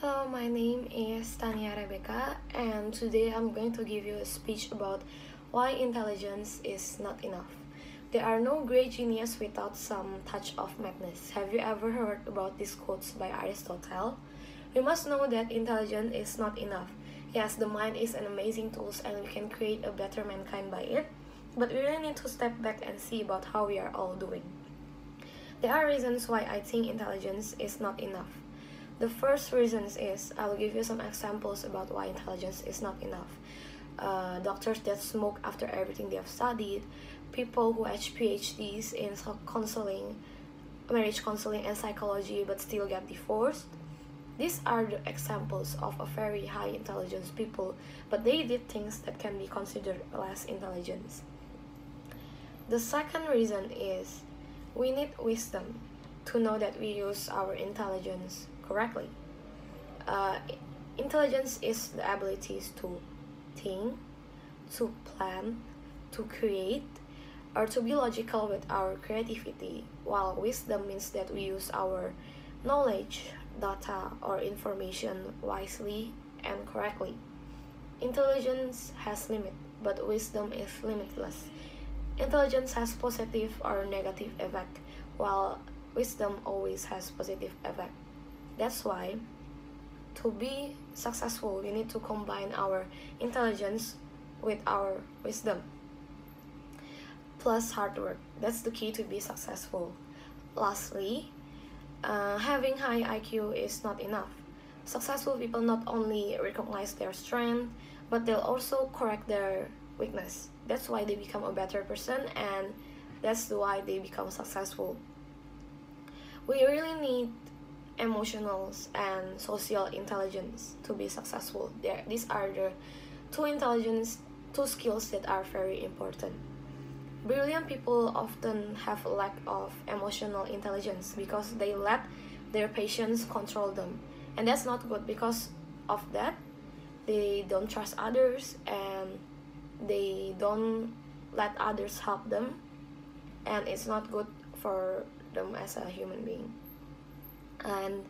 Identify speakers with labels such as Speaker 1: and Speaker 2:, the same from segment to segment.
Speaker 1: Hello, my name is Tania Rebecca, and today I'm going to give you a speech about why intelligence is not enough. There are no great genius without some touch of madness. Have you ever heard about these quotes by Aristotle? We must know that intelligence is not enough. Yes, the mind is an amazing tool and we can create a better mankind by it, but we really need to step back and see about how we are all doing. There are reasons why I think intelligence is not enough. The first reason is I'll give you some examples about why intelligence is not enough. Uh, doctors that smoke after everything they have studied, people who have PhDs in counseling, marriage counseling, and psychology but still get divorced. These are the examples of a very high intelligence people, but they did things that can be considered less intelligence. The second reason is we need wisdom to know that we use our intelligence correctly. Uh, intelligence is the abilities to think, to plan, to create, or to be logical with our creativity, while wisdom means that we use our knowledge, data, or information wisely and correctly. Intelligence has limit, but wisdom is limitless. Intelligence has positive or negative effect, while wisdom always has positive effect. That's why to be successful, we need to combine our intelligence with our wisdom plus hard work. That's the key to be successful. Lastly, uh, having high IQ is not enough. Successful people not only recognize their strength, but they'll also correct their weakness. That's why they become a better person and that's why they become successful. We really need emotional and social intelligence to be successful. There, these are the two intelligence, two skills that are very important. Brilliant people often have a lack of emotional intelligence because they let their patients control them, and that's not good because of that they don't trust others and they don't let others help them and it's not good for them as a human being and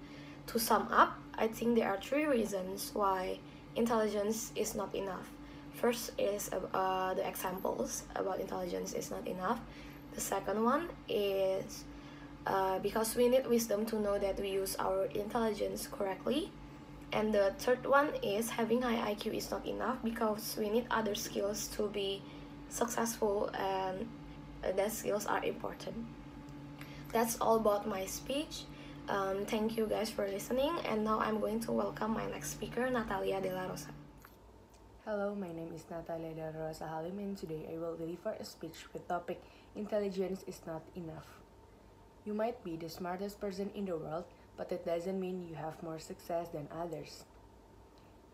Speaker 1: to sum up i think there are three reasons why intelligence is not enough first is uh, the examples about intelligence is not enough the second one is uh, because we need wisdom to know that we use our intelligence correctly and the third one is having high IQ is not enough because we need other skills to be successful and uh, that skills are important. That's all about my speech. Um, thank you guys for listening and now I'm going to welcome my next speaker, Natalia Dellarosa.
Speaker 2: Hello, my name is Natalia Dellarosa Halim and today I will deliver a speech with topic Intelligence is not enough. You might be the smartest person in the world, but it doesn't mean you have more success than others.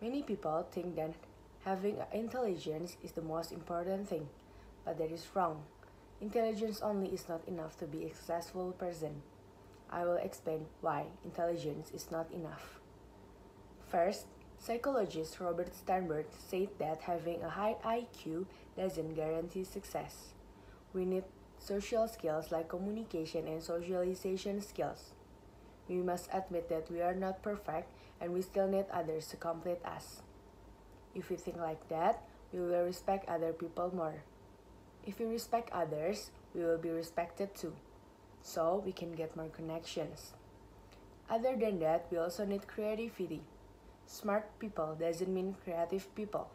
Speaker 2: Many people think that having intelligence is the most important thing, but that is wrong. Intelligence only is not enough to be a successful person. I will explain why intelligence is not enough. First, psychologist Robert Sternberg said that having a high IQ doesn't guarantee success. We need social skills like communication and socialization skills. We must admit that we are not perfect and we still need others to complete us. If we think like that, we will respect other people more. If we respect others, we will be respected too. So we can get more connections. Other than that, we also need creativity. Smart people doesn't mean creative people.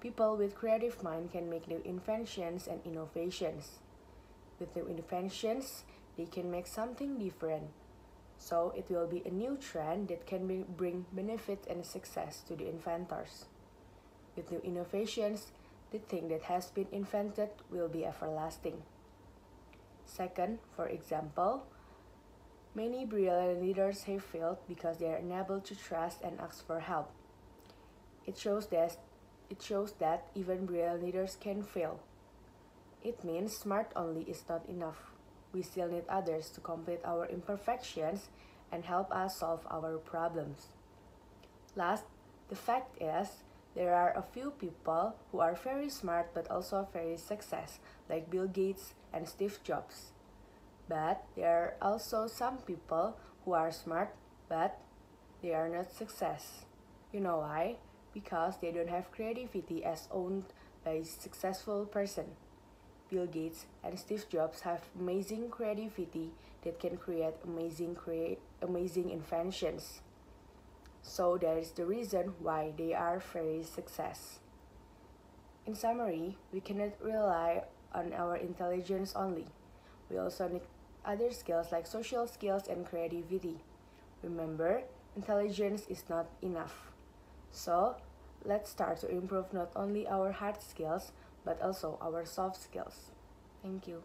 Speaker 2: People with creative mind can make new inventions and innovations. With new inventions, they can make something different. So it will be a new trend that can bring benefit and success to the inventors. With new innovations, the thing that has been invented will be everlasting. Second, for example, many brilliant leaders have failed because they are unable to trust and ask for help. It shows that it shows that even brilliant leaders can fail. It means smart only is not enough. We still need others to complete our imperfections and help us solve our problems. Last, the fact is, there are a few people who are very smart but also very success, like Bill Gates and Steve Jobs. But there are also some people who are smart but they are not success. You know why? Because they don't have creativity as owned by a successful person. Bill Gates and Steve Jobs have amazing creativity that can create amazing create amazing inventions. So that is the reason why they are very success. In summary, we cannot rely on our intelligence only. We also need other skills like social skills and creativity. Remember, intelligence is not enough. So, let's start to improve not only our hard skills but also our soft skills. Thank you.